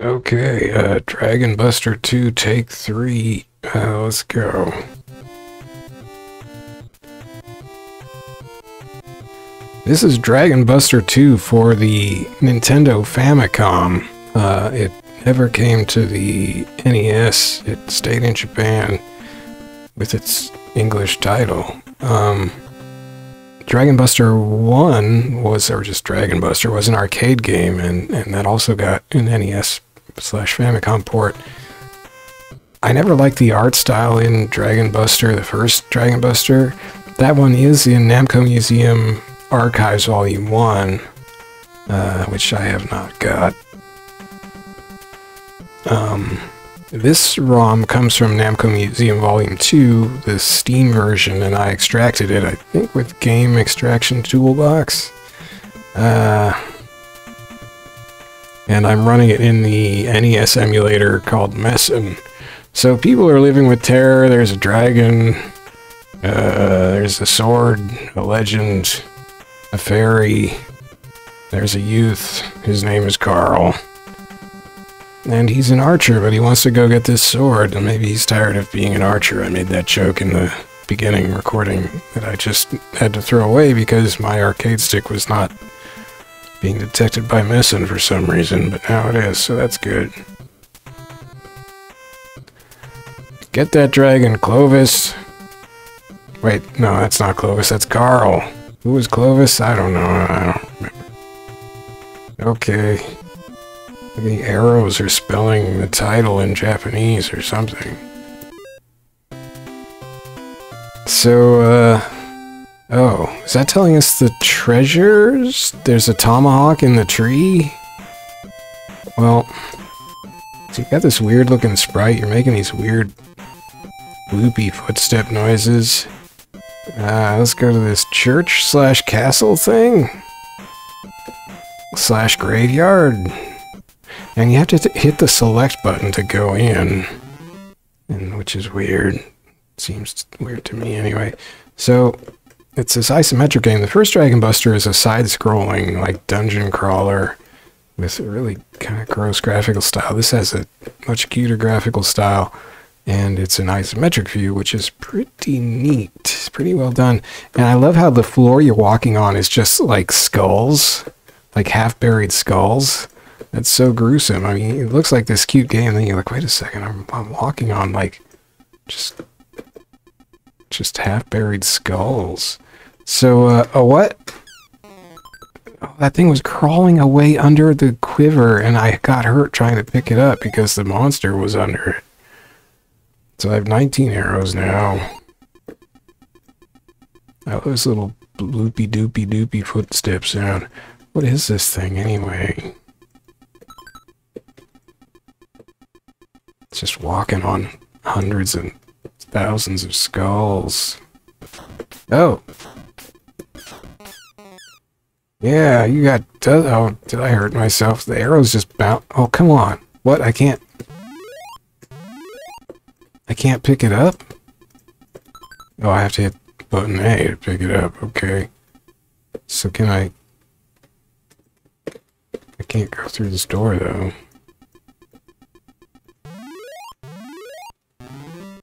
Okay, uh, Dragon Buster 2, take 3. Uh, let's go. This is Dragon Buster 2 for the Nintendo Famicom. Uh, it never came to the NES. It stayed in Japan with its English title. Um, Dragon Buster 1 was, or just Dragon Buster, was an arcade game, and, and that also got an NES slash Famicom port. I never liked the art style in Dragon Buster, the first Dragon Buster. That one is in Namco Museum Archives Volume 1, uh, which I have not got. Um, this ROM comes from Namco Museum Volume 2, the Steam version, and I extracted it, I think, with Game Extraction Toolbox. Uh, and I'm running it in the NES emulator called Mesen. So people are living with terror, there's a dragon, uh, there's a sword, a legend, a fairy. There's a youth. His name is Carl. And he's an archer, but he wants to go get this sword, and maybe he's tired of being an archer. I made that joke in the beginning recording that I just had to throw away because my arcade stick was not being detected by Mesen for some reason, but now it is, so that's good. Get that dragon, Clovis. Wait, no, that's not Clovis, that's Carl. Who was Clovis? I don't know. I don't remember. Okay. The arrows are spelling the title in Japanese or something. So, uh... Oh, is that telling us the treasures? There's a tomahawk in the tree? Well... So you got this weird looking sprite, you're making these weird loopy footstep noises. Uh, let's go to this church slash castle thing. Slash graveyard. And you have to hit the select button to go in. And which is weird. Seems weird to me anyway. So, it's this isometric game. The first Dragon Buster is a side-scrolling, like, dungeon crawler with a really kind of gross graphical style. This has a much cuter graphical style and it's an isometric view, which is pretty neat. It's pretty well done. And I love how the floor you're walking on is just like skulls, like half-buried skulls. That's so gruesome. I mean, it looks like this cute game, and then you're like, wait a second, I'm, I'm walking on like just just half-buried skulls. So, uh, a what? Oh, that thing was crawling away under the quiver, and I got hurt trying to pick it up because the monster was under it. So I have 19 arrows now. How those little loopy doopy doopy footsteps sound. What is this thing anyway? It's just walking on hundreds and thousands of skulls. Oh! Yeah, you got... Oh, did I hurt myself? The arrows just bounce... Oh, come on. What? I can't... I can't pick it up? Oh, I have to hit button A to pick it up. Okay. So can I... I can't go through this door, though.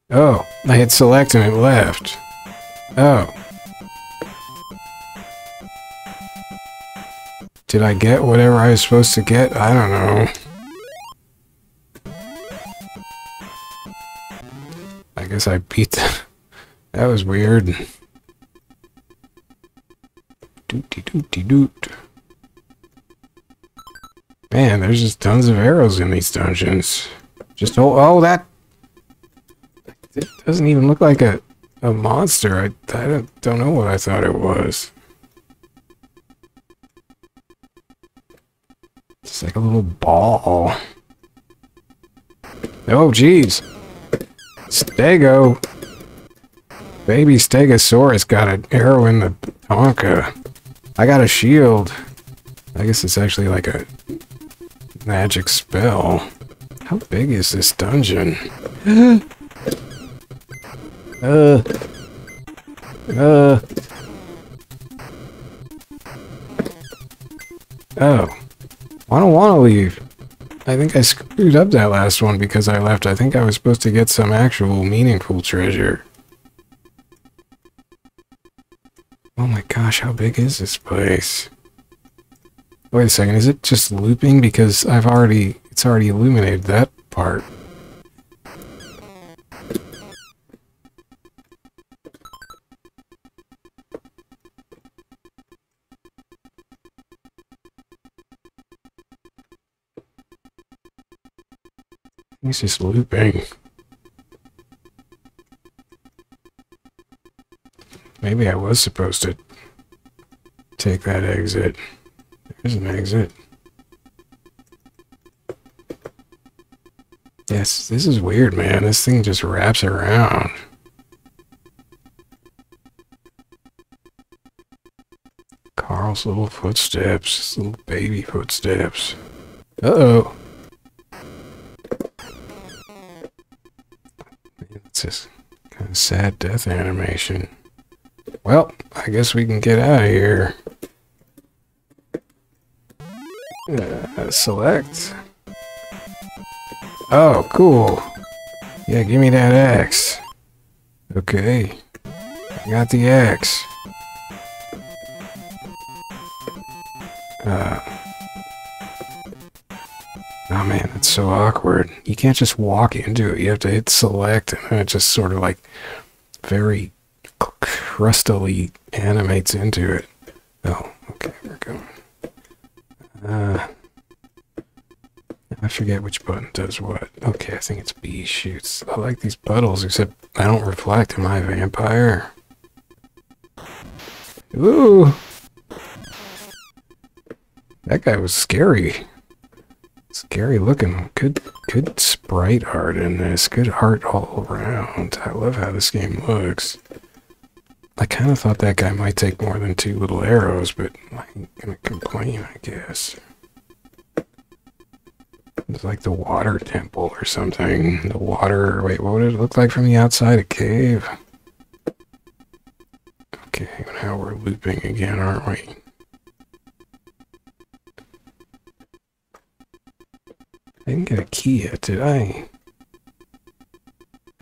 Oh, I hit select and it left. Oh. Did I get whatever I was supposed to get? I don't know. I guess I beat that. That was weird. Dooty dooty doot. Man, there's just tons of arrows in these dungeons. Just oh, oh that it doesn't even look like a a monster. I I don't, don't know what I thought it was. It's like a little ball. Oh, jeez. Stego. Baby Stegosaurus got an arrow in the Tonka. I got a shield. I guess it's actually like a magic spell. How big is this dungeon? uh. Uh. Oh. I don't want to leave. I think I screwed up that last one because I left. I think I was supposed to get some actual meaningful treasure. Oh my gosh, how big is this place? Wait a second, is it just looping? Because I've already, it's already illuminated that part. He's just looping. Maybe I was supposed to take that exit. There's an exit. Yes, this is weird, man. This thing just wraps around. Carl's little footsteps, little baby footsteps. Uh-oh. This kind of sad death animation. Well, I guess we can get out of here. Uh, select. Oh, cool. Yeah, give me that axe. Okay. I got the axe. Uh, oh man, so awkward. You can't just walk into it. You have to hit select and it just sort of like very crustily animates into it. Oh, okay, we're going. Uh, I forget which button does what. Okay, I think it's B shoots. I like these puddles, except I don't reflect. Am I a vampire? Ooh! That guy was scary. Scary looking. Good, good sprite art in this. Good art all around. I love how this game looks. I kind of thought that guy might take more than two little arrows, but I ain't gonna complain, I guess. It's like the water temple or something. The water, wait, what would it look like from the outside? A cave? Okay, now we're looping again, aren't we? Didn't get a key yet, did I?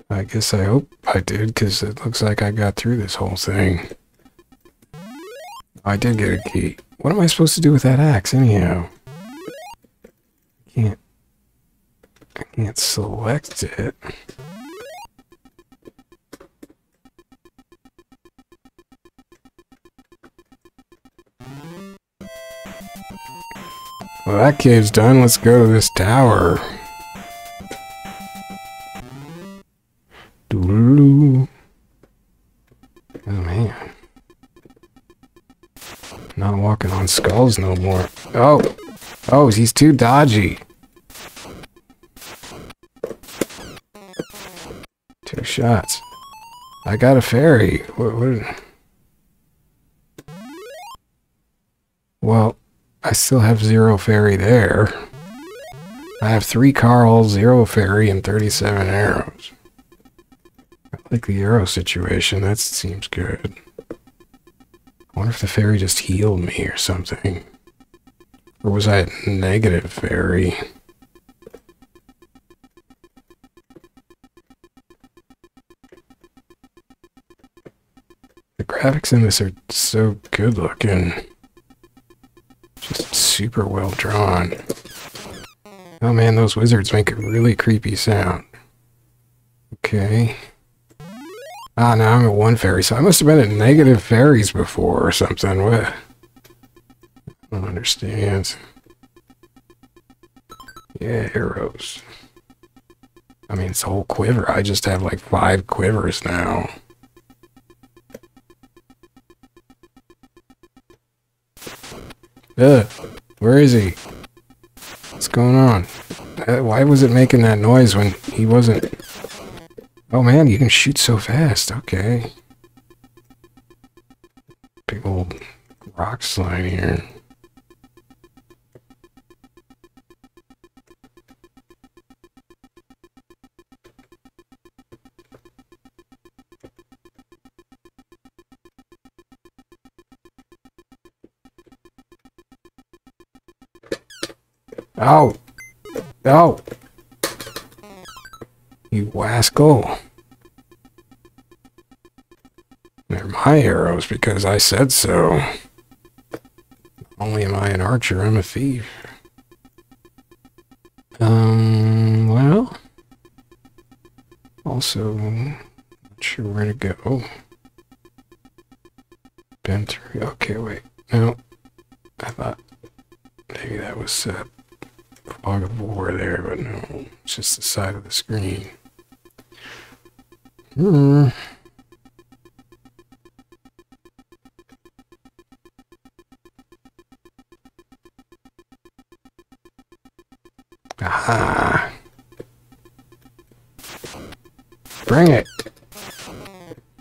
I guess I hope I did, because it looks like I got through this whole thing. I did get a key. What am I supposed to do with that axe, anyhow? I can't... I can't select it. Well, that cave's done. Let's go to this tower. Oh man. Not walking on skulls no more. Oh! Oh, he's too dodgy. Two shots. I got a fairy. What, what? Still have zero fairy there. I have three Carl, zero fairy, and 37 arrows I like the arrow situation. That seems good. I wonder if the fairy just healed me or something. Or was I a negative fairy? The graphics in this are so good looking. Super well drawn. Oh man, those wizards make a really creepy sound. Okay. Ah, now I'm at one fairy, so I must have been at negative fairies before or something. What? I don't understand. Yeah, arrows. I mean, it's a whole quiver. I just have like five quivers now. Ugh. Where is he? What's going on? Why was it making that noise when he wasn't... Oh man, you can shoot so fast. Okay. Big old rock slide here. Oh! Oh! You wascal. They're my arrows because I said so. Not Only am I an archer, I'm a thief. Um, well... Also, not sure where to go. Been through... Okay, wait. No. I thought maybe that was fog of war there, but no. It's just the side of the screen. Hmm. Aha. Bring it.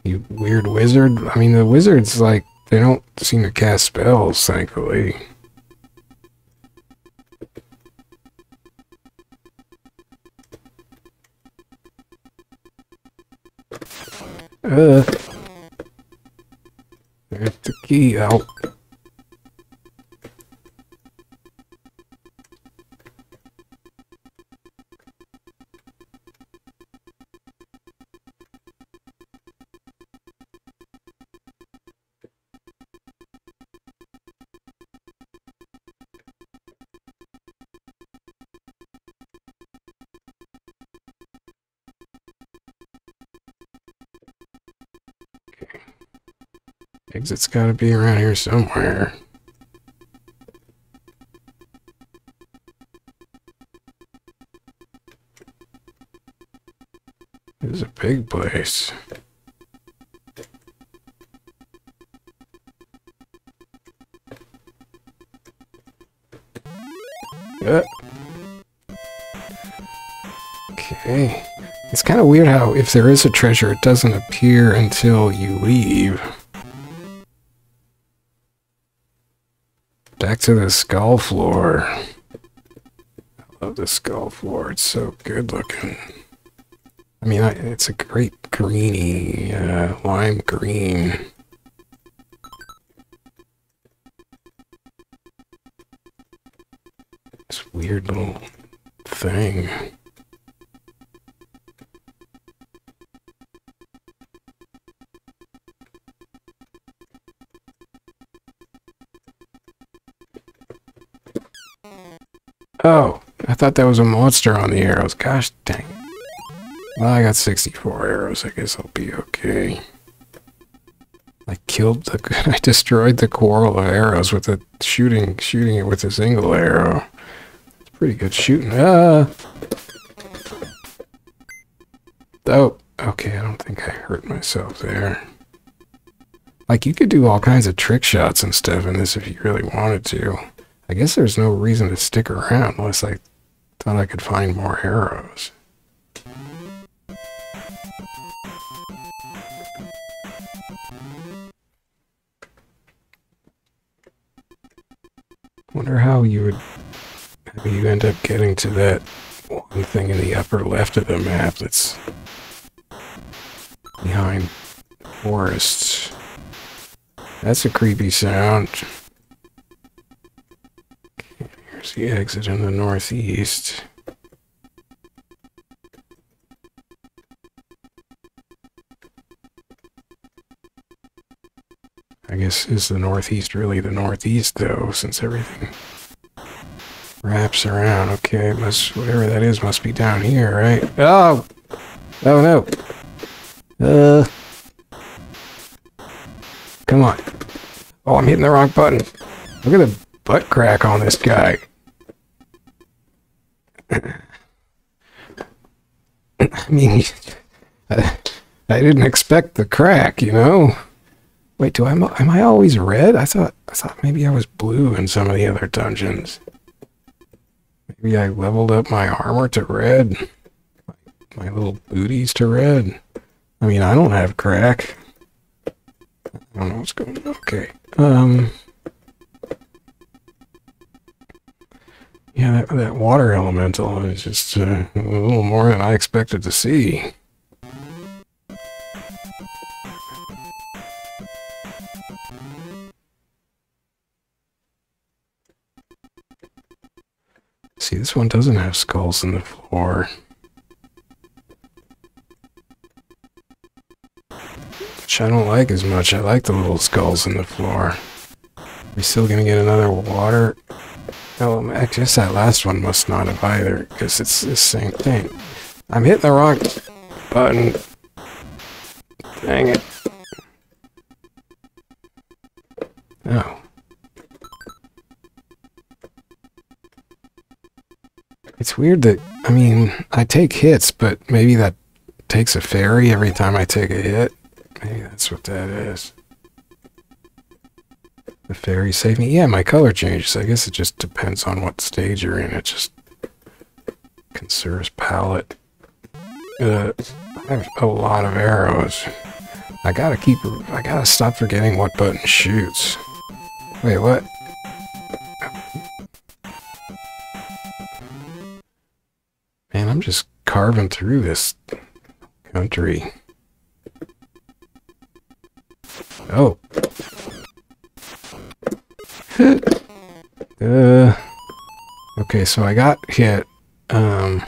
You weird wizard. I mean, the wizards, like, they don't seem to cast spells, thankfully. There's the key out. Exit's gotta be around here somewhere. Is a big place. Uh. Okay. It's kind of weird how if there is a treasure, it doesn't appear until you leave. To the skull floor. I love the skull floor. It's so good looking. I mean, I, it's a great greeny, uh, lime green. This weird little thing. Thought that was a monster on the arrows. Gosh dang. Well, I got 64 arrows. I guess I'll be okay. I killed the... I destroyed the quarrel of arrows with a shooting, shooting it with a single arrow. It's pretty good shooting. Ah! Oh, okay, I don't think I hurt myself there. Like, you could do all kinds of trick shots and stuff in this if you really wanted to. I guess there's no reason to stick around unless I thought I could find more arrows. Wonder how you would how you end up getting to that one thing in the upper left of the map that's behind forests. That's a creepy sound. The exit in the northeast. I guess is the northeast really the northeast though, since everything wraps around. Okay, must whatever that is must be down here, right? Oh, oh no. Uh, come on. Oh, I'm hitting the wrong button. Look at the butt crack on this guy. I mean, I, I didn't expect the crack, you know. Wait, do I am I always red? I thought I thought maybe I was blue in some of the other dungeons. Maybe I leveled up my armor to red. My, my little booties to red. I mean, I don't have crack. I don't know what's going on. Okay. Um Yeah, that, that water elemental is just uh, a little more than I expected to see. See, this one doesn't have skulls in the floor. Which I don't like as much. I like the little skulls in the floor. We still gonna get another water? Oh, I guess that last one must not have either, because it's the same thing. I'm hitting the wrong button. Dang it. Oh. It's weird that, I mean, I take hits, but maybe that takes a fairy every time I take a hit. Maybe that's what that is. The fairy saved me. Yeah, my color changes. I guess it just depends on what stage you're in. It just conserves palette. Uh, I have a lot of arrows. I gotta keep, I gotta stop forgetting what button shoots. Wait, what? Man, I'm just carving through this country. Oh. uh. Okay, so I got hit. Um.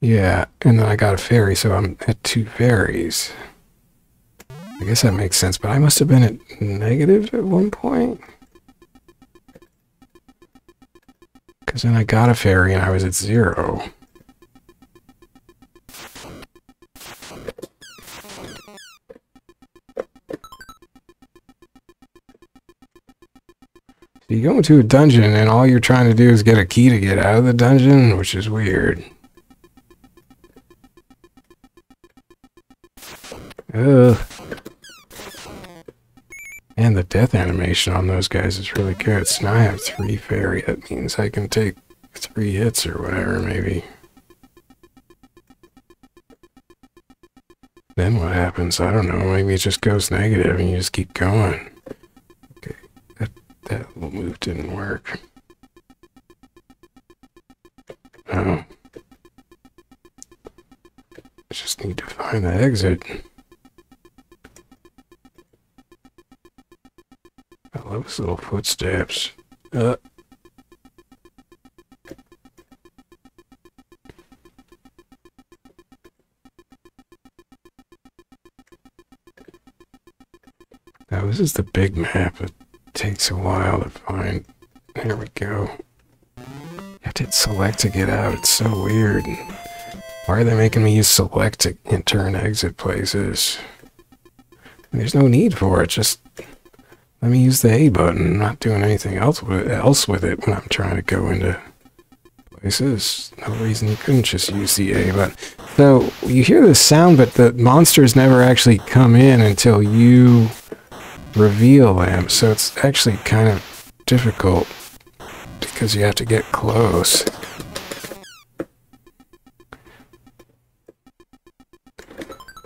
Yeah, and then I got a fairy, so I'm at two fairies. I guess that makes sense, but I must have been at negative at one point. Because then I got a fairy and I was at zero. You go into a dungeon and all you're trying to do is get a key to get out of the dungeon, which is weird. Ugh. And the death animation on those guys is really good. So now I have three fairy. That means I can take three hits or whatever, maybe. Then what happens? I don't know. Maybe it just goes negative and you just keep going. That little move didn't work. Oh. I just need to find the exit. I love his little footsteps. Uh. Now this is the big map takes a while to find. There we go. You have to select to get out. It's so weird. Why are they making me use select to enter and exit places? There's no need for it. Just let me use the A button. I'm not doing anything else with, it, else with it when I'm trying to go into places. No reason you couldn't just use the A button. So you hear the sound, but the monsters never actually come in until you reveal them, so it's actually kind of difficult because you have to get close.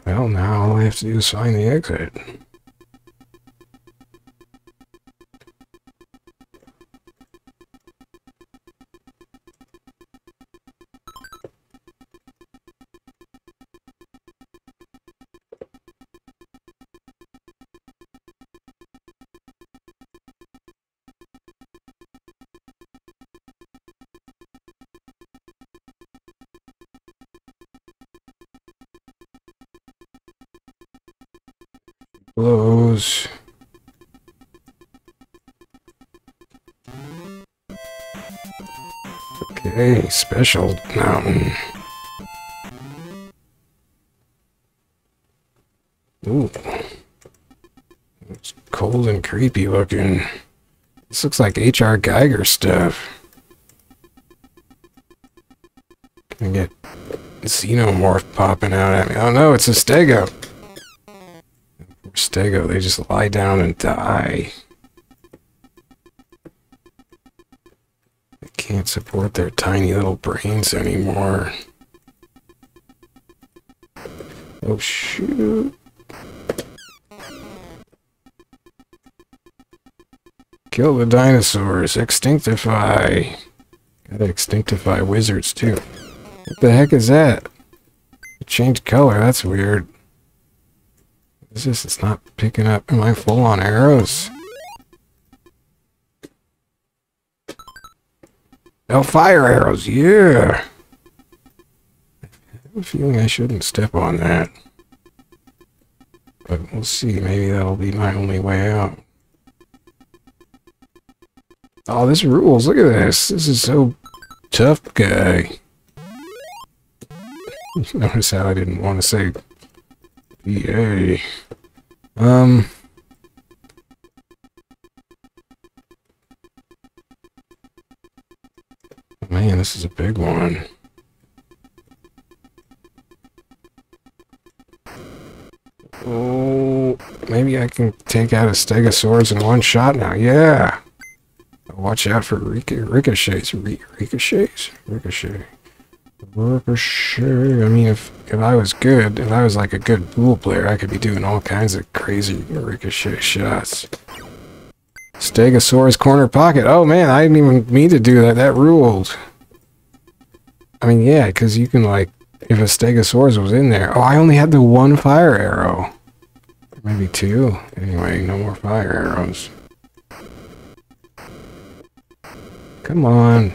Well, now all I have to do is find the exit. Special mountain. Ooh. It's cold and creepy looking. This looks like H.R. Giger stuff. I get xenomorph popping out at me? Oh no, it's a stego. Stego, they just lie down and die. Support their tiny little brains anymore. Oh shoot. Kill the dinosaurs. Extinctify. Gotta extinctify wizards too. What the heck is that? It changed color. That's weird. Is this? It's not picking up. my full on arrows? Oh, fire arrows, yeah. I have a feeling I shouldn't step on that. But we'll see, maybe that'll be my only way out. Oh, this rules, look at this. This is so tough guy. Notice how I didn't want to say PA. Um... Man, this is a big one. Oh, maybe I can take out a Stegosaurus in one shot now. Yeah. Watch out for ric ricochets. ricochets? Ricochet. Ricochet. I mean, if, if I was good, if I was like a good pool player, I could be doing all kinds of crazy ricochet shots. Stegosaurus corner pocket. Oh man, I didn't even mean to do that. That ruled. I mean, yeah, because you can like, if a Stegosaurus was in there. Oh, I only had the one fire arrow. Maybe two. Anyway, no more fire arrows. Come on.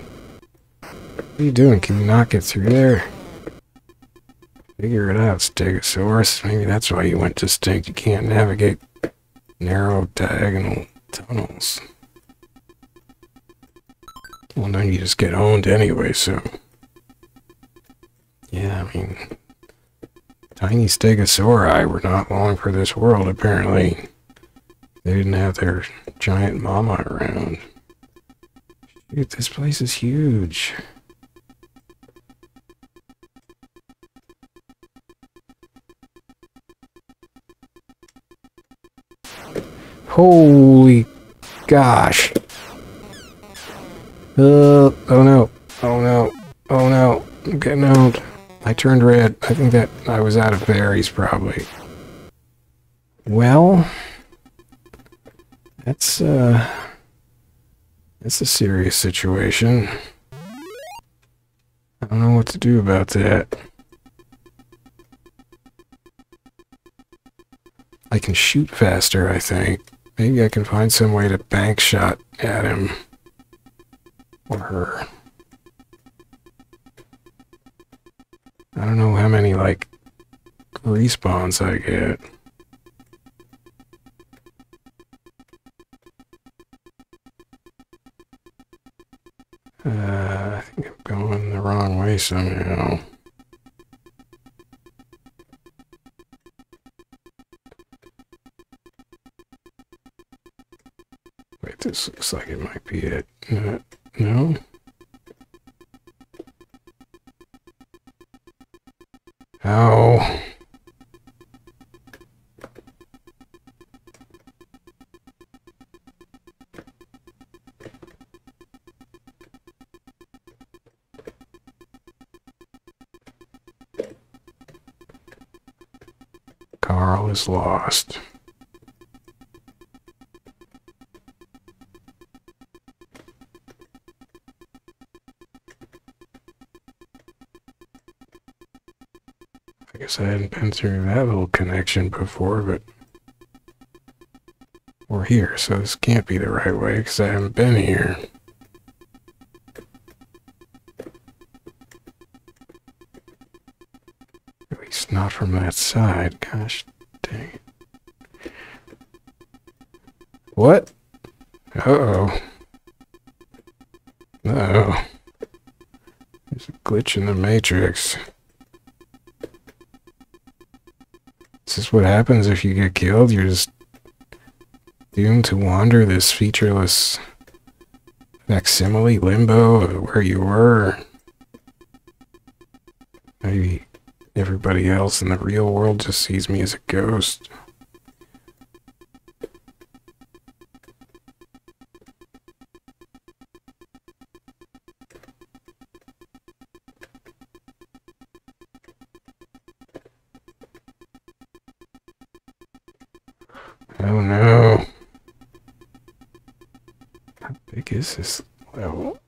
What are you doing? Can you not get through there? Figure it out, Stegosaurus. Maybe that's why you went to distinct. You can't navigate narrow diagonal tunnels. Well, then you just get owned anyway, so... Yeah, I mean... Tiny Stegosauri were not long for this world, apparently. They didn't have their giant mama around. Dude, this place is huge. Holy gosh. Uh, oh no. Oh no. Oh no. I'm getting out. I turned red. I think that I was out of berries, probably. Well, that's, uh, that's a serious situation. I don't know what to do about that. I can shoot faster, I think. Maybe I can find some way to bank shot at him. Or her. I don't know how many, like, respawns I get. Uh, I think I'm going the wrong way somehow. Wait, this looks like it might be it. Uh, no? Carl is lost. Guess I hadn't been through that little connection before, but we're here, so this can't be the right way because I haven't been here. At least not from that side. Gosh dang it. What? Uh-oh. Uh-oh. There's a glitch in the matrix. What happens if you get killed. You're just doomed to wander this featureless facsimile limbo of where you were. Maybe everybody else in the real world just sees me as a ghost. Oh no. How big is this level?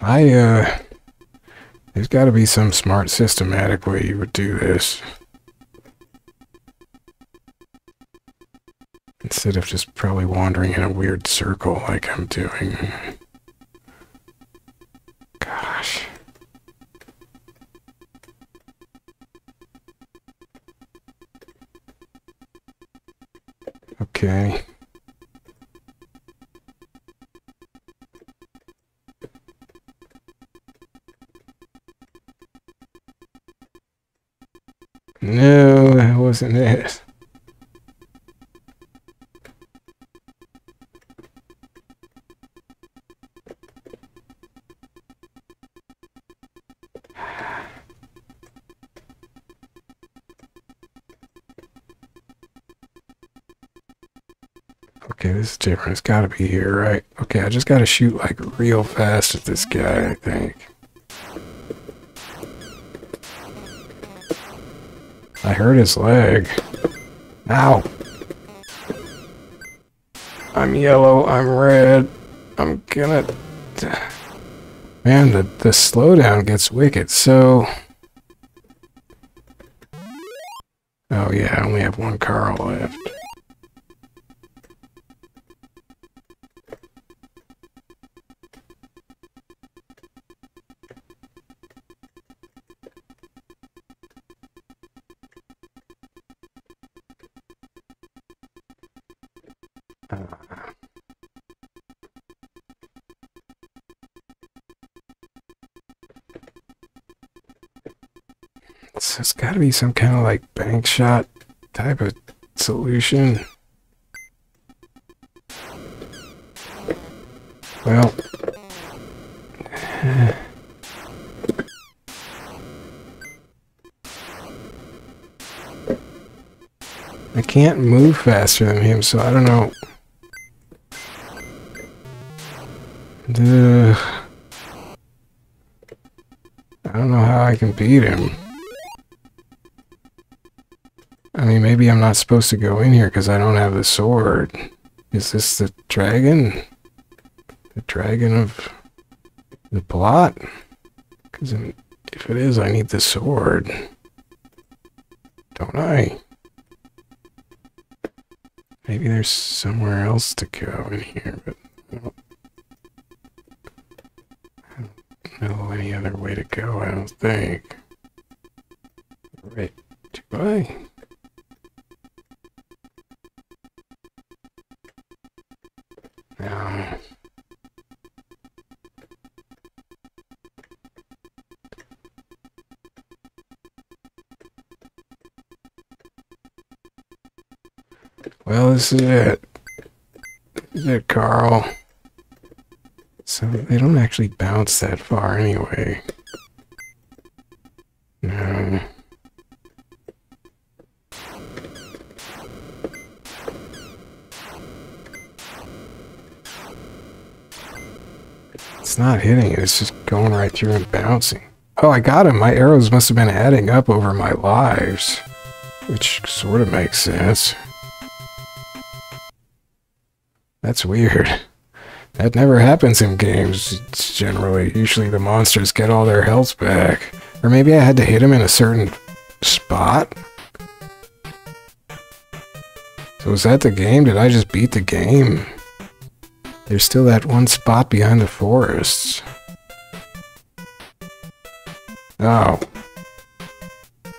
I, uh, there's got to be some smart, systematic way you would do this. Instead of just probably wandering in a weird circle like I'm doing. Gosh. Okay. No, that wasn't it. This. It's gotta be here, right? Okay, I just gotta shoot like real fast at this guy, I think. I hurt his leg. Ow! I'm yellow, I'm red. I'm gonna... Man, the, the slowdown gets wicked, so... Oh yeah, I only have one Carl left. So it's got to be some kind of like bank shot type of solution. Well, I can't move faster than him, so I don't know. Can beat him. I mean, maybe I'm not supposed to go in here because I don't have the sword. Is this the dragon? The dragon of the plot? Because if it is, I need the sword. Don't I? Maybe there's somewhere else to go in here, but is it. Carl. So they don't actually bounce that far anyway. No. It's not hitting it, it's just going right through and bouncing. Oh, I got him! My arrows must have been adding up over my lives. Which sort of makes sense. That's weird. That never happens in games, it's generally. Usually the monsters get all their health back. Or maybe I had to hit him in a certain spot? So was that the game? Did I just beat the game? There's still that one spot behind the forests. Oh.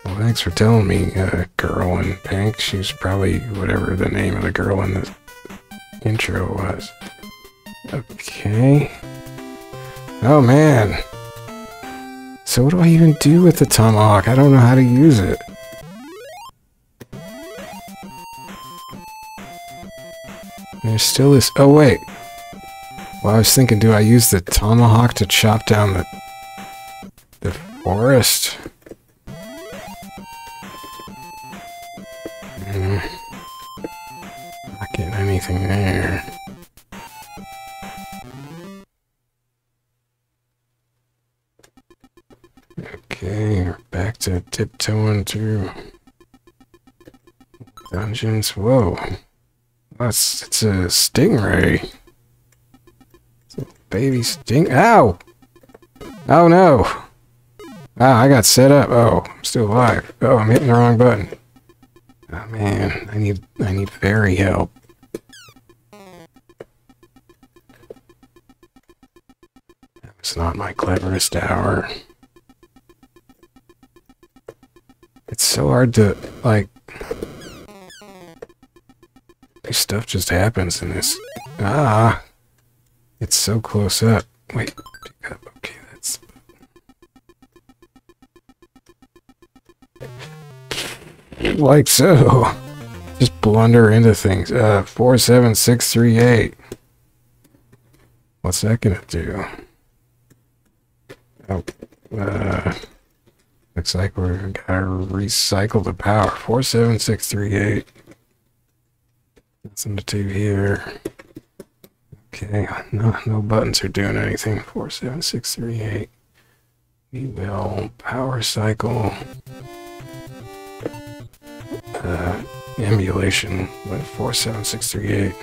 Well, thanks for telling me, uh, girl in pink. She's probably whatever the name of the girl in the intro was. Okay. Oh, man. So what do I even do with the tomahawk? I don't know how to use it. There's still this... Oh, wait. Well, I was thinking, do I use the tomahawk to chop down the... the forest? Anything there. Okay, we're back to tiptoeing through dungeons. Whoa. That's it's a stingray. It's a baby sting. Ow! Oh no! Ah, I got set up. Oh, I'm still alive. Oh, I'm hitting the wrong button. Oh man, I need I need fairy help. It's not my cleverest hour. It's so hard to like this stuff just happens in this ah it's so close up. Wait, pick up. Okay, that's like so. Just blunder into things. Uh, four seven six three eight. What's that gonna do? Oh, uh, looks like we're gotta recycle the power. Four seven six three eight. Nothing to do here. Okay, no, no buttons are doing anything. Four seven six three eight. We will power cycle. Uh, emulation with four seven six three eight.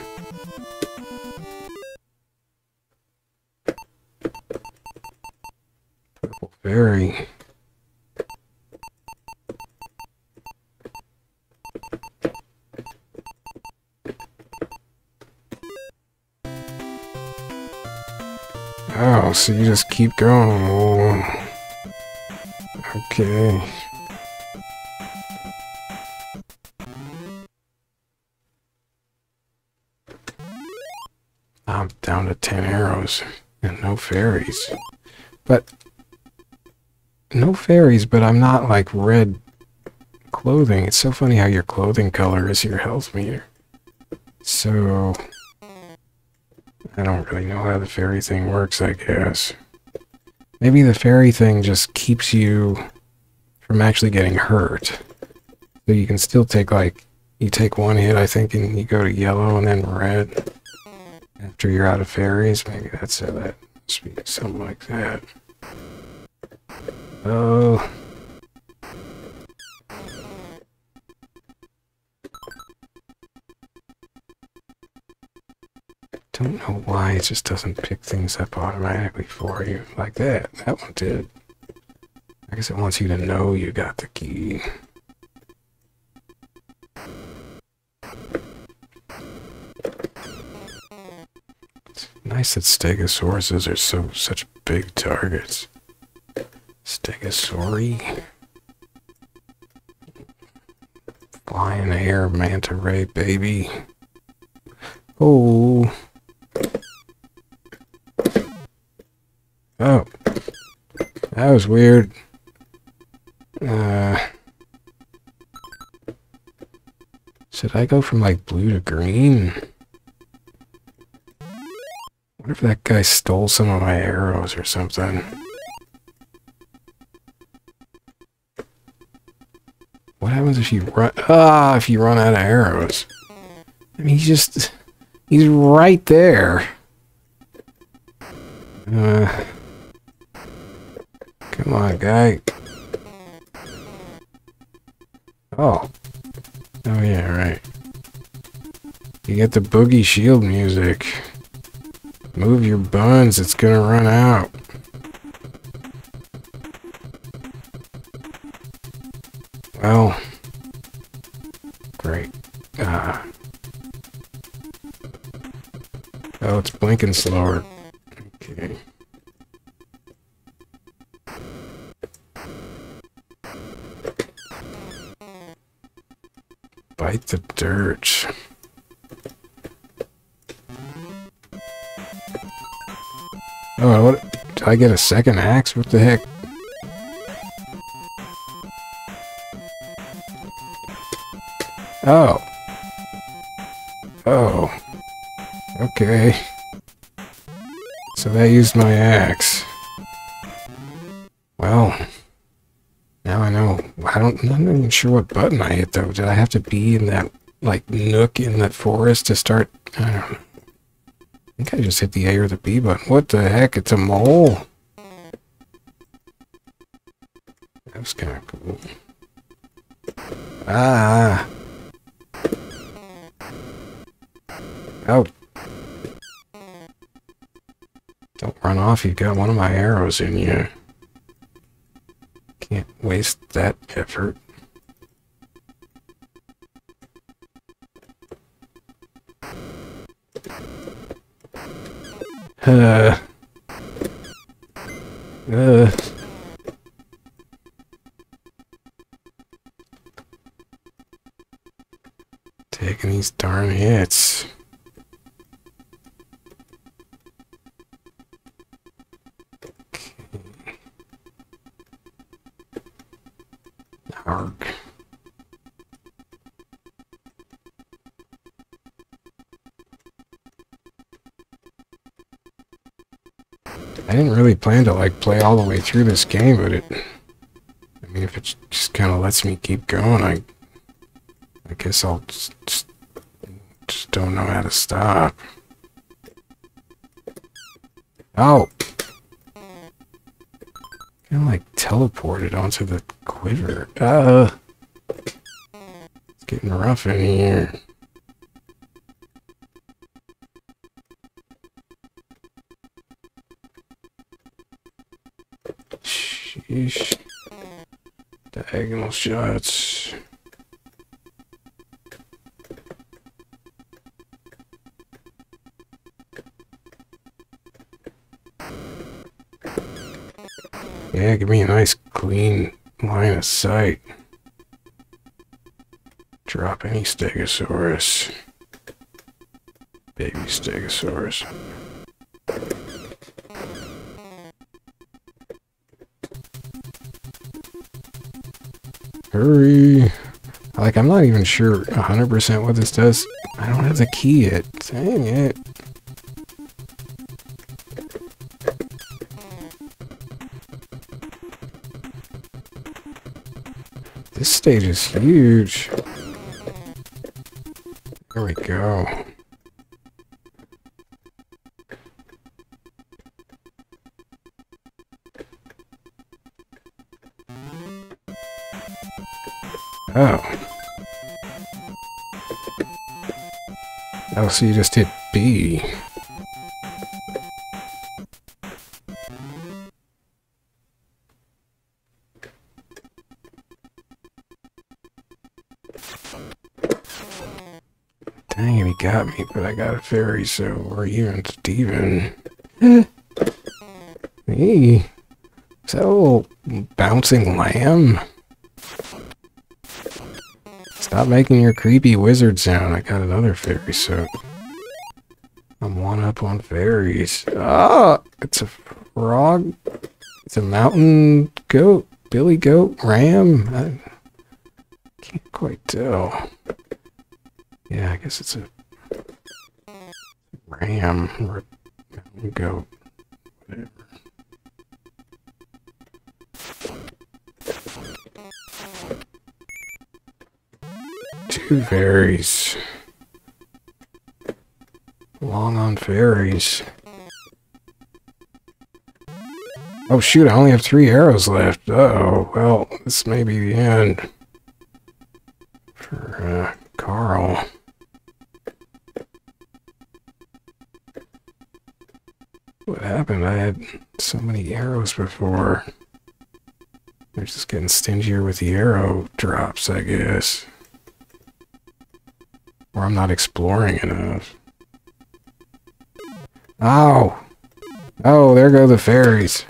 Fairy. Oh, so you just keep going. Okay. I'm down to 10 arrows and no fairies. But, no fairies, but I'm not like red clothing. It's so funny how your clothing color is your health meter. So, I don't really know how the fairy thing works, I guess. Maybe the fairy thing just keeps you from actually getting hurt. So you can still take like, you take one hit, I think, and you go to yellow and then red after you're out of fairies. Maybe that's how that something like that. Oh. Don't know why it just doesn't pick things up automatically for you like that. That one did. I guess it wants you to know you got the key. nice that stegosauruses are so such big targets. Stegosauri. Flying air manta ray baby. Oh. Oh. That was weird. Uh, should I go from like blue to green? What if that guy stole some of my arrows or something? If you run? Ah, if you run out of arrows. I mean, he's just... He's right there. Uh, come on, guy. Oh. Oh, yeah, right. You get the boogie shield music. Move your buns, it's gonna run out. Slower. Okay. Bite the dirt. Oh, what? Did I get a second axe? What the heck? Oh. Oh. Okay. That used my axe. Well. Now I know. I don't, I'm not even sure what button I hit though. Did I have to be in that, like, nook in that forest to start? I don't know. I think I just hit the A or the B button. What the heck? It's a mole. That was kind of cool. Ah. Oh. Don't run off, you've got one of my arrows in you. Can't waste that effort. Uh. Uh. Taking these darn hits. To like play all the way through this game, but it I mean if it just kind of lets me keep going, I I guess I'll just, just, just don't know how to stop. Oh! Kind of like teleported onto the quiver. Uh, it's getting rough in here. Shots. Yeah, give me a nice clean line of sight. Drop any Stegosaurus. Baby Stegosaurus. Hurry! Like, I'm not even sure 100% what this does. I don't have the key yet. Dang it. This stage is huge. There we go. Oh, so you just hit B. Dang it, he got me, but I got a fairy, so we're even Steven. hey, is that a little bouncing lamb? Stop making your creepy wizard sound. I got another fairy suit. I'm one up on fairies. Ah, it's a frog. It's a mountain goat, billy goat, ram. I can't quite tell. Yeah, I guess it's a ram or a mountain goat. Two fairies. Long on fairies. Oh shoot, I only have three arrows left. Uh oh, well, this may be the end. For, uh, Carl. What happened? I had so many arrows before. They're just getting stingier with the arrow drops, I guess. Or I'm not exploring enough. Oh! Oh, there go the fairies.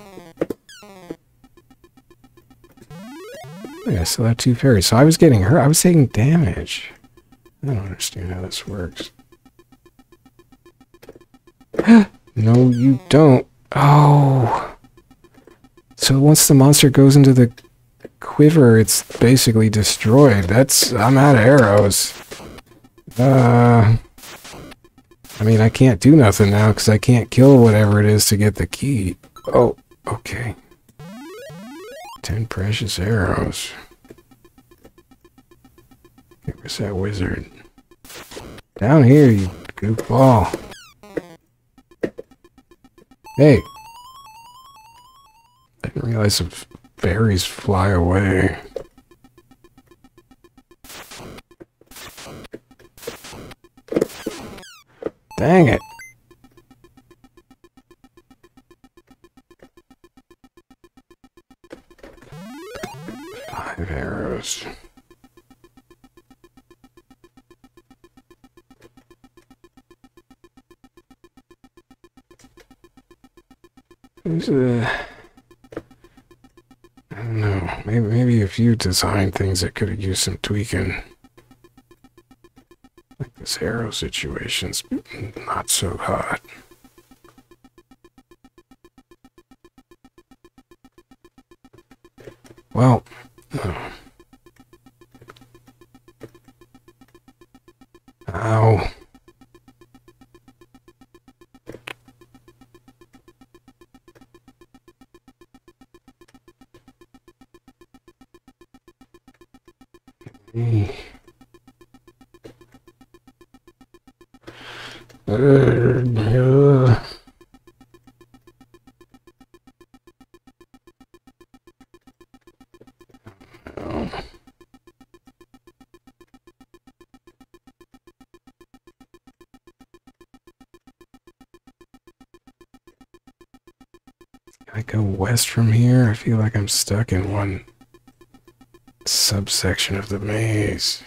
Yeah, I still have two fairies. So I was getting hurt. I was taking damage. I don't understand how this works. no, you don't. Oh. So once the monster goes into the quiver, it's basically destroyed. That's... I'm out of arrows. Uh... I mean, I can't do nothing now because I can't kill whatever it is to get the key. Oh, okay. Ten precious arrows. Where's that wizard? Down here, you goofball. Hey! I didn't realize the fairies fly away. Dang it. Five arrows. There's I don't know. Maybe, maybe if you design things that could have used some tweaking. This arrow situation's not so hot. Well, uh, ow. Uh, I go west from here? I feel like I'm stuck in one subsection of the maze.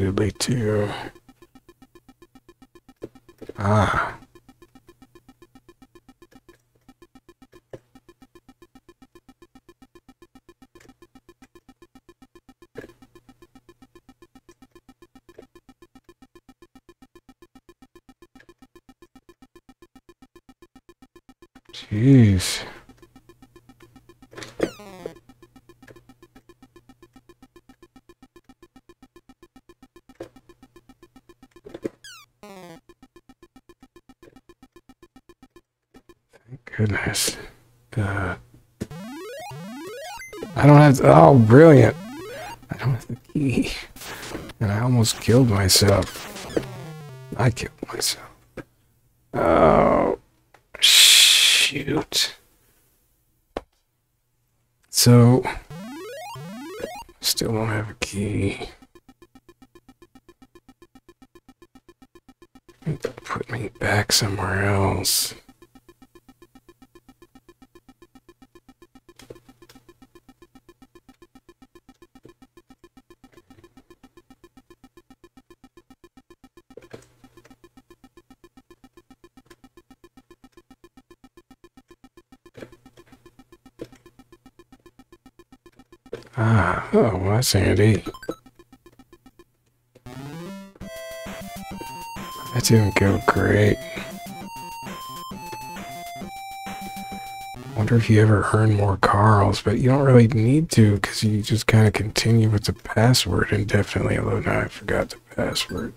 Repeatedly too. Oh, brilliant! I don't have the key, and I almost killed myself. I killed myself. Oh, shoot. So, still don't have a key. Put me back somewhere else. Handy. That didn't go great. Wonder if you ever earn more Carls, but you don't really need to because you just kind of continue with the password indefinitely, although now I forgot the password.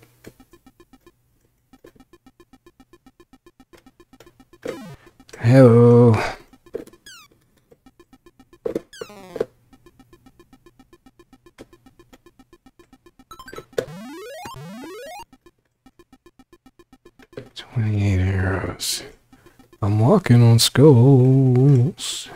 Walking on skulls.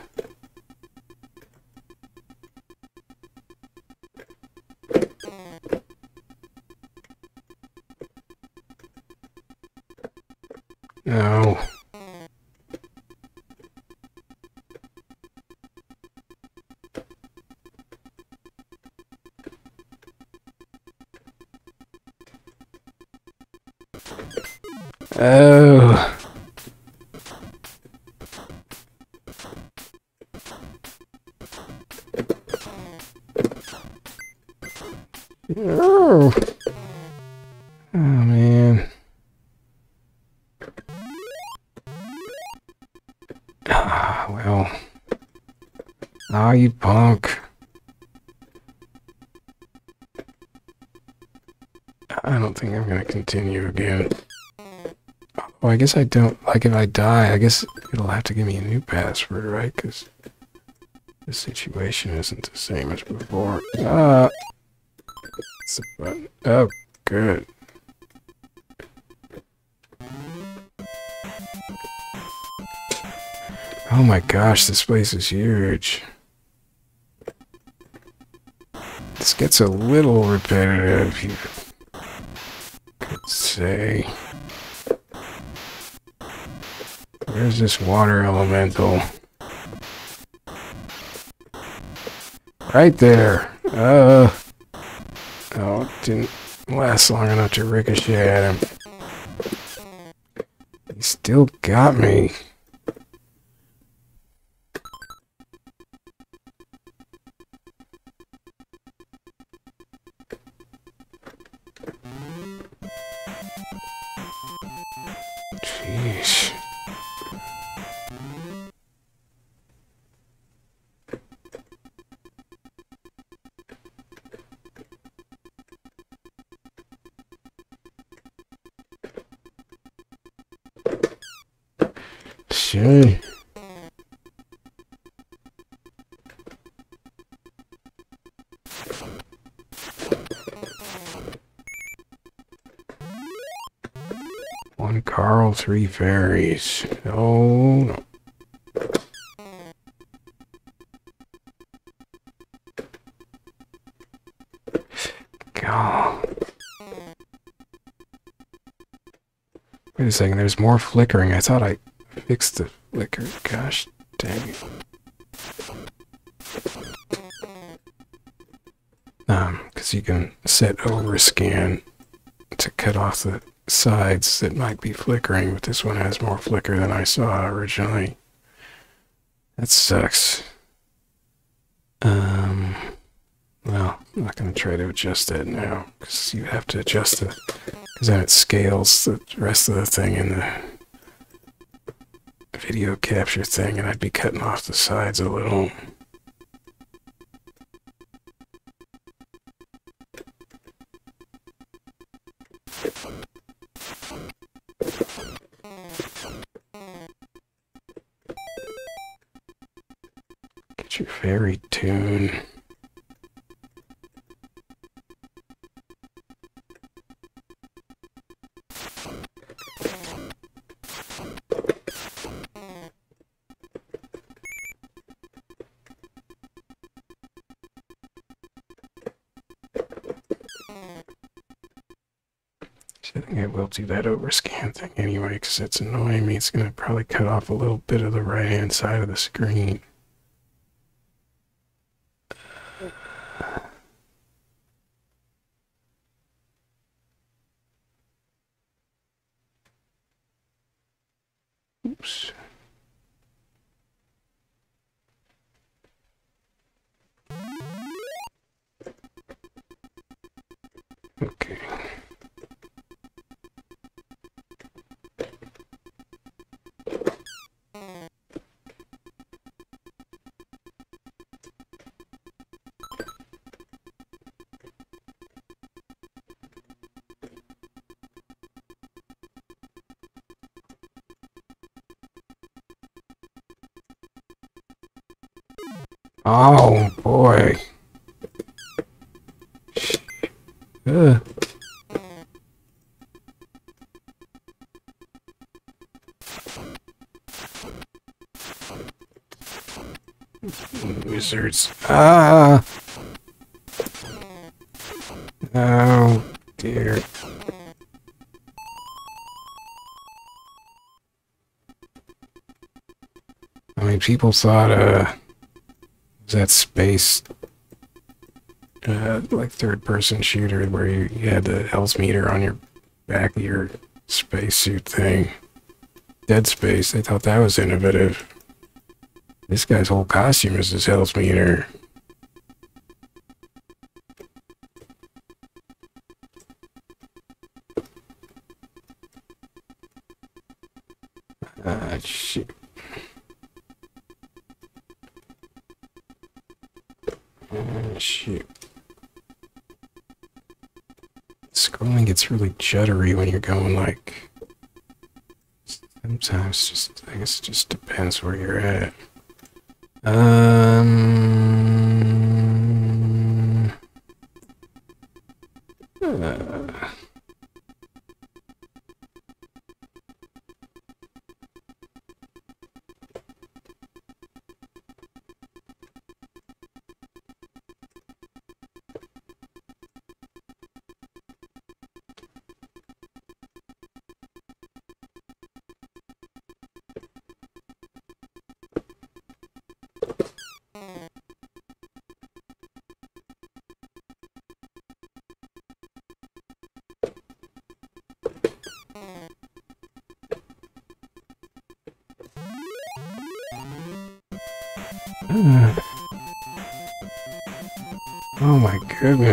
I don't think I'm gonna continue again. Oh, I guess I don't, like if I die, I guess it'll have to give me a new password, right? Because the situation isn't the same as before. Ah! It's a button. Oh, good. Oh my gosh, this place is huge. This gets a little repetitive, could say. Where's this water elemental? Right there. Uh. Oh, it didn't last long enough to ricochet at him. He still got me. Three fairies. Oh no. God. Wait a second, there's more flickering. I thought I fixed the flicker. Gosh dang it. Um, because you can set overscan to cut off the sides that might be flickering, but this one has more flicker than I saw originally. That sucks. Um, well, I'm not going to try to adjust that now, because you have to adjust it, because then it scales the rest of the thing in the video capture thing, and I'd be cutting off the sides a little. Your fairy tune. I think I will do that overscan thing anyway, because it's annoying me. It's going to probably cut off a little bit of the right-hand side of the screen. Wizards. Ah. Oh dear. I mean, people thought, uh, that space, uh, like third-person shooter where you, you had the health meter on your back of your spacesuit thing. Dead Space, they thought that was innovative. This guy's whole costume is his health meter. Ah, shit. Ah, shoot. Scrolling gets really juddery when you're going like Sometimes just, I guess it just depends where you're at. Um...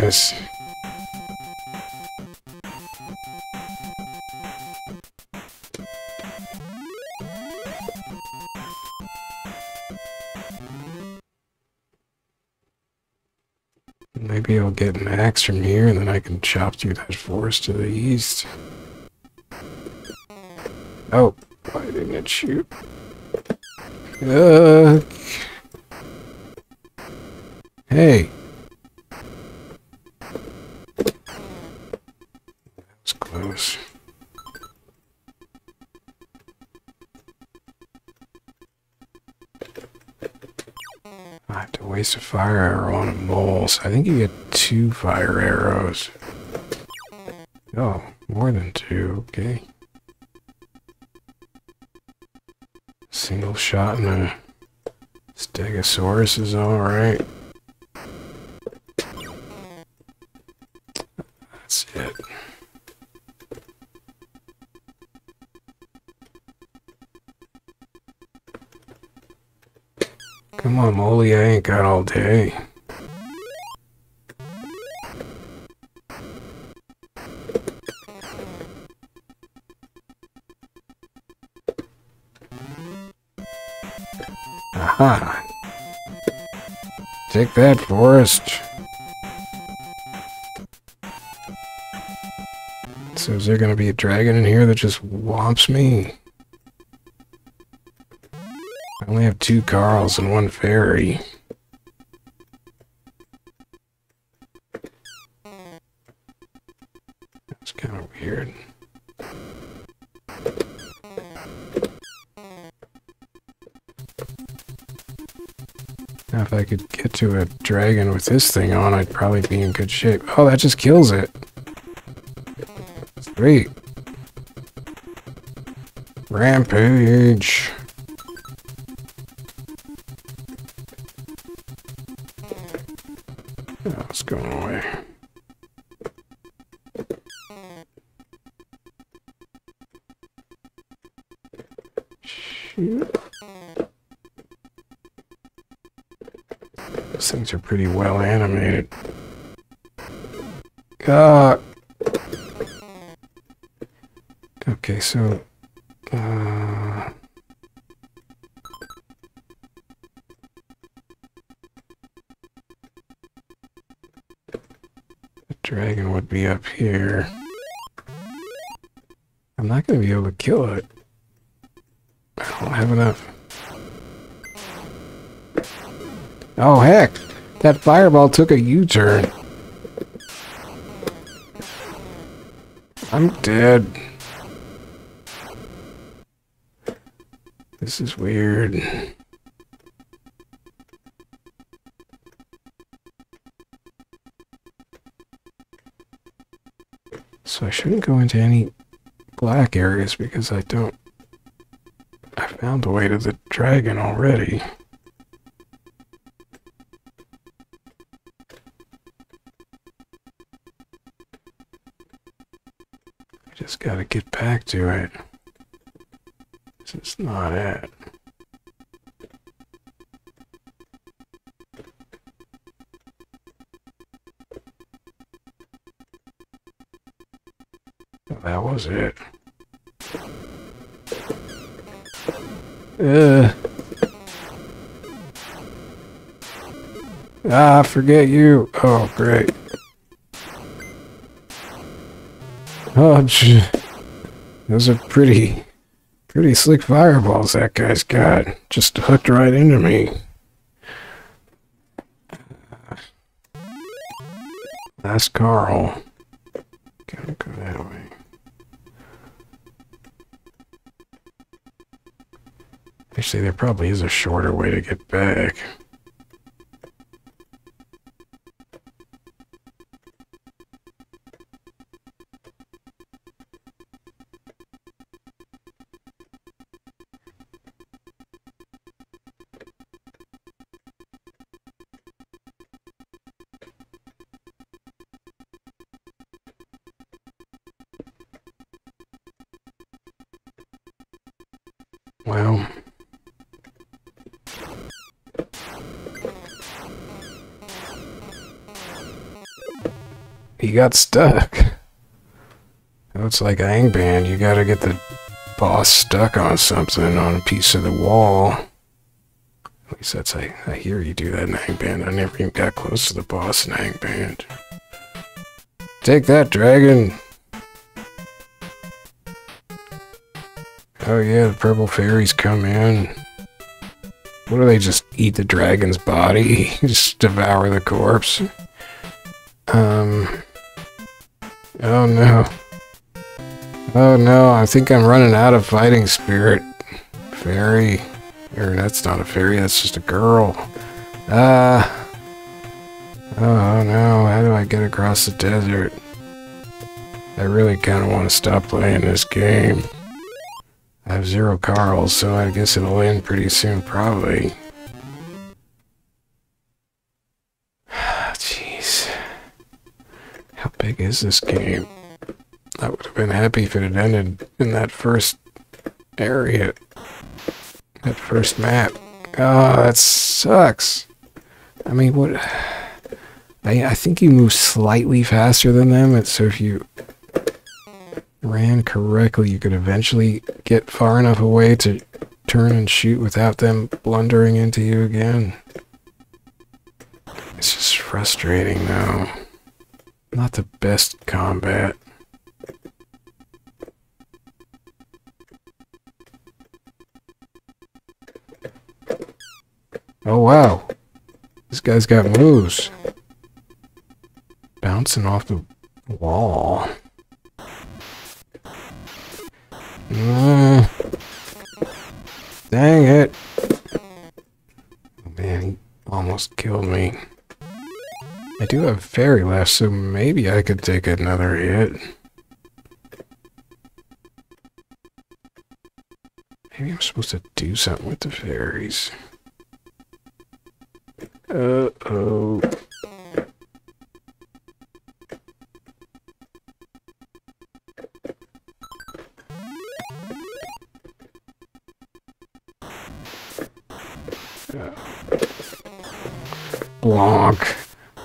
goodness. Maybe I'll get an axe from here and then I can chop through that forest to the east. Oh, why didn't it shoot? Uh, hey. A fire arrow on a mole, so I think you get two fire arrows. Oh, more than two, okay. Single shot in a Stegosaurus is alright. I ain't got all day. Aha! Take that, forest! So is there gonna be a dragon in here that just whomps me? I only have two Carls and one fairy. That's kind of weird. Now if I could get to a dragon with this thing on, I'd probably be in good shape. Oh, that just kills it. Sweet. Rampage. It's going away. Shoot. Those things are pretty well animated. Uh, okay, so... here. I'm not going to be able to kill it. I don't have enough. Oh, heck! That fireball took a U-turn. I'm dead. This is weird. Shouldn't go into any black areas because I don't... I found the way to the dragon already. I just gotta get back to it. This is not it. Was it. Uh. Ah, forget you. Oh, great. Oh, gee. Those are pretty Pretty slick fireballs that guy's got. Just hooked right into me. That's Carl. Gotta go that way. Actually, there probably is a shorter way to get back. Got stuck. Oh, it's like Angband. You gotta get the boss stuck on something, on a piece of the wall. At least that's I, I hear you do that in Angband. I never even got close to the boss in Angband. Take that, dragon! Oh yeah, the purple fairies come in. What do they just eat the dragon's body? just devour the corpse? Um. Oh no. Oh no, I think I'm running out of fighting spirit. Fairy. Or that's not a fairy, that's just a girl. Uh, oh no, how do I get across the desert? I really kind of want to stop playing this game. I have zero Carls, so I guess it'll end pretty soon, probably. Is this game? I would have been happy if it had ended in that first area. That first map. Oh, that sucks. I mean, what... I, I think you move slightly faster than them, and so if you ran correctly, you could eventually get far enough away to turn and shoot without them blundering into you again. It's just frustrating, though. Not the best combat. Oh, wow. This guy's got moves. Bouncing off the wall. Do have fairy left, so maybe I could take another hit. Maybe I'm supposed to do something with the fairies. Uh-oh.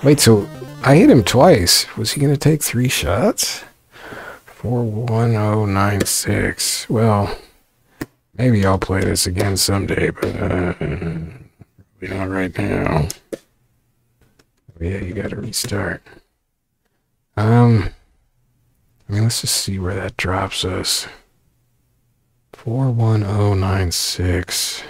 Wait, so I hit him twice. Was he going to take three shots? 41096. Well, maybe I'll play this again someday, but uh, not right now. Oh, yeah, you got to restart. Um, I mean, let's just see where that drops us. 41096.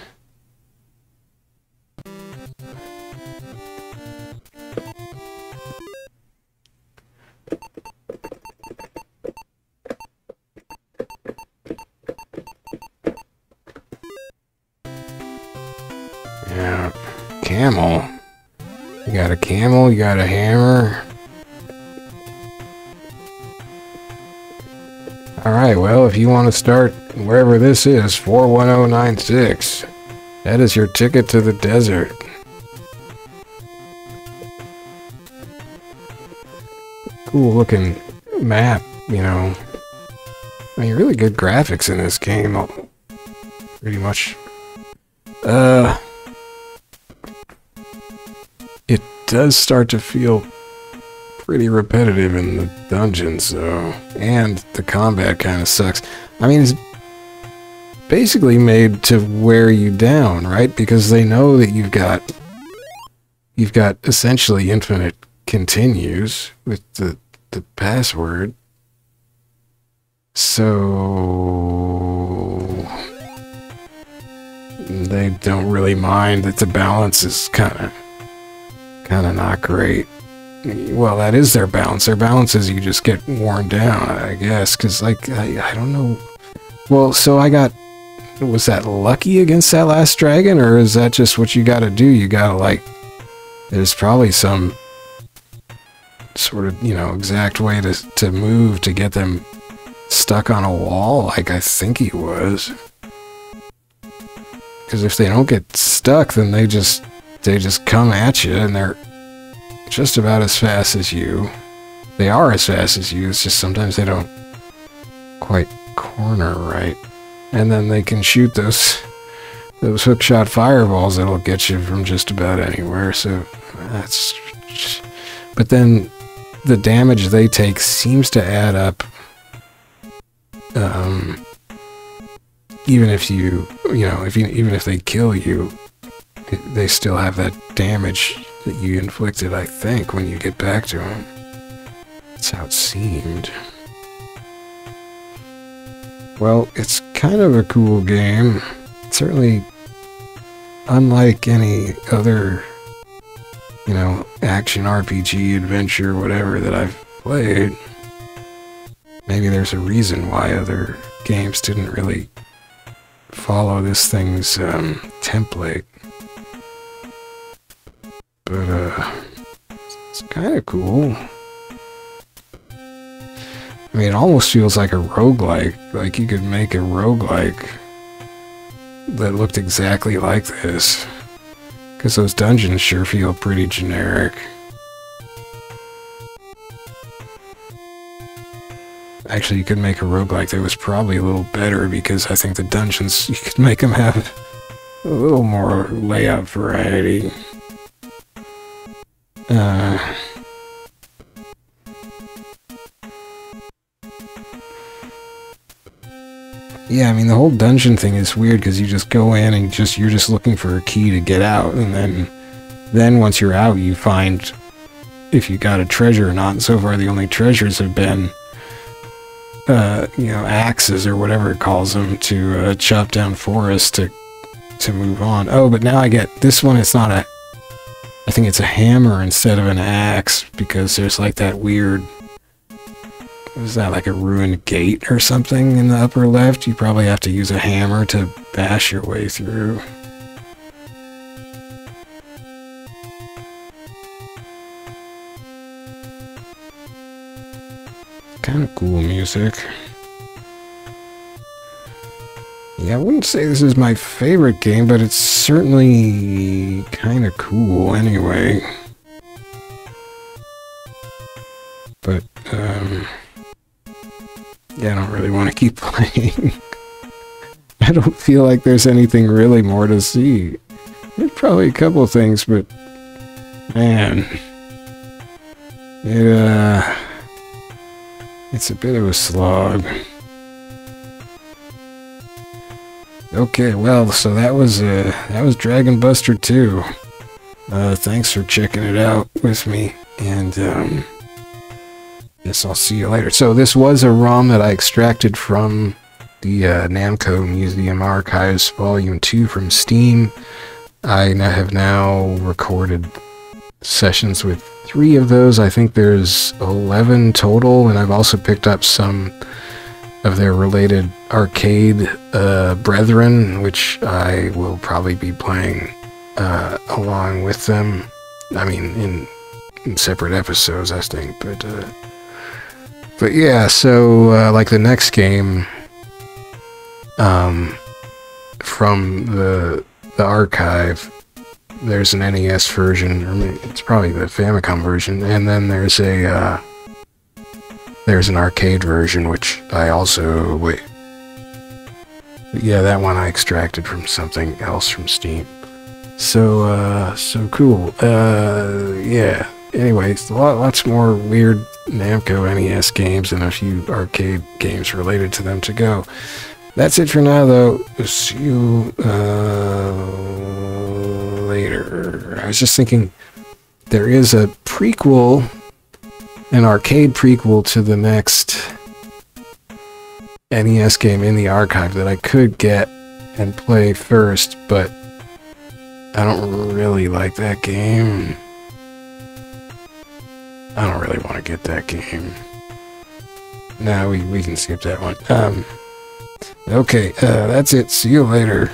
You got a hammer. Alright, well, if you want to start wherever this is, 41096, that is your ticket to the desert. Cool looking map, you know. I mean, really good graphics in this game. Pretty much. Uh, does start to feel pretty repetitive in the dungeons, though. And the combat kind of sucks. I mean, it's basically made to wear you down, right? Because they know that you've got you've got essentially infinite continues with the the password. So they don't really mind that the balance is kind of kind of not great. Well, that is their balance. Their balance is you just get worn down, I guess, because like I, I don't know. Well, so I got was that lucky against that last dragon, or is that just what you got to do? You got to like. There's probably some sort of you know exact way to to move to get them stuck on a wall, like I think he was. Because if they don't get stuck, then they just they just come at you, and they're just about as fast as you. They are as fast as you. It's just sometimes they don't quite corner right, and then they can shoot those those hookshot fireballs that'll get you from just about anywhere. So that's. But then the damage they take seems to add up um, even if you, you know, if you, even if they kill you, they still have that damage that you inflicted, I think, when you get back to them. That's how it seemed. Well, it's kind of a cool game. Certainly unlike any other, you know, action RPG, adventure, whatever that I've played. Maybe there's a reason why other games didn't really follow this thing's um, template. But, uh, it's kind of cool. I mean, it almost feels like a roguelike. Like you could make a roguelike that looked exactly like this. Because those dungeons sure feel pretty generic. Actually, you could make a roguelike that was probably a little better because I think the dungeons, you could make them have a little more layout variety. Uh... Yeah, I mean the whole dungeon thing is weird because you just go in and just you're just looking for a key to get out, and then then once you're out, you find if you got a treasure or not. And so far, the only treasures have been uh, you know, axes or whatever it calls them to uh, chop down forests to to move on. Oh, but now I get this one. It's not a. Think it's a hammer instead of an axe because there's like that weird. Was that like a ruined gate or something in the upper left? You probably have to use a hammer to bash your way through. kind of cool music. Yeah, I wouldn't say this is my favorite game, but it's certainly kind of cool anyway. But, um... Yeah, I don't really want to keep playing. I don't feel like there's anything really more to see. There's probably a couple things, but... Man... It, uh... It's a bit of a slog. Okay, well, so that was uh, that was Dragon Buster 2. Uh, thanks for checking it out with me, and um, guess I'll see you later. So this was a ROM that I extracted from the uh, Namco Museum Archives Volume 2 from Steam. I have now recorded sessions with three of those. I think there's 11 total, and I've also picked up some of their related arcade uh, brethren, which I will probably be playing uh, along with them. I mean, in, in separate episodes, I think. But uh, but yeah, so uh, like the next game um, from the the archive there's an NES version, or it's probably the Famicom version, and then there's a uh, there's an arcade version, which I also wait. Yeah, that one I extracted from something else from Steam. So, uh, so cool. Uh, yeah. Anyways, lot, lots more weird Namco NES games and a few arcade games related to them to go. That's it for now, though. See you, uh, later. I was just thinking there is a prequel, an arcade prequel to the next NES game in the archive that I could get and play first, but I don't really like that game. I don't really want to get that game. Nah, we, we can skip that one. Um, okay, uh, that's it. See you later.